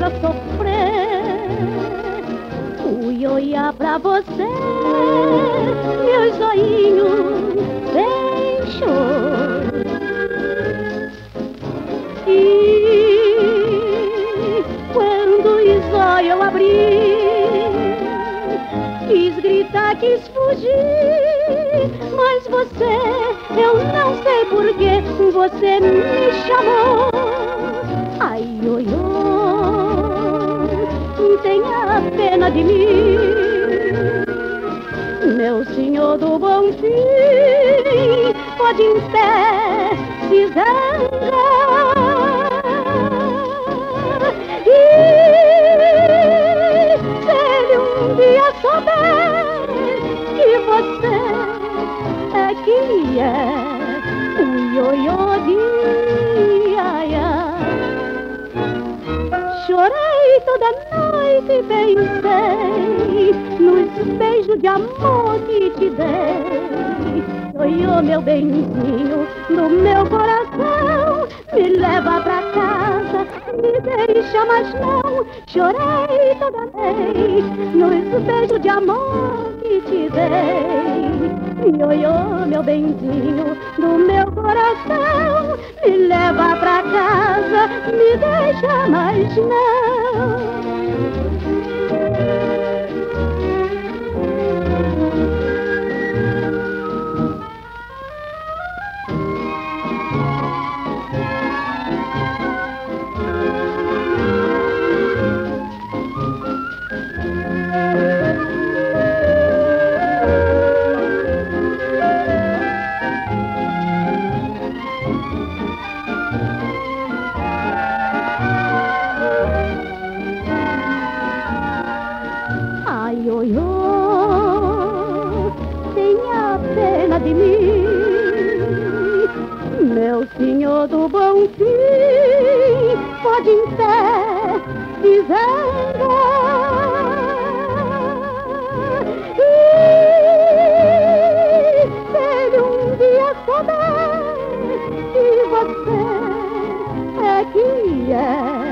pra sofrer. Fui olhar pra você, meus olhinhos fechou. E quando os olhos eu abri, quis gritar, quis fugir, mas você, eu não sei porquê, você me chamou. De mim, meu senhor do bom fim, pode em pé se zangar. E se ele um dia souber que você é é o ioiô de. Chorei toda noite e pensei nos beijos de amor que te dei. Ioiô, meu benzinho do meu coração, me leva pra casa, me deixa mais não. Chorei toda vez nos beijos de amor que te dei. Ioiô, meu benzinho do meu coração, me leva pra casa, me deixa mais não. de mim. Meu senhor do bom fim, pode em pé desandar. E se ele um dia souber que você é que é.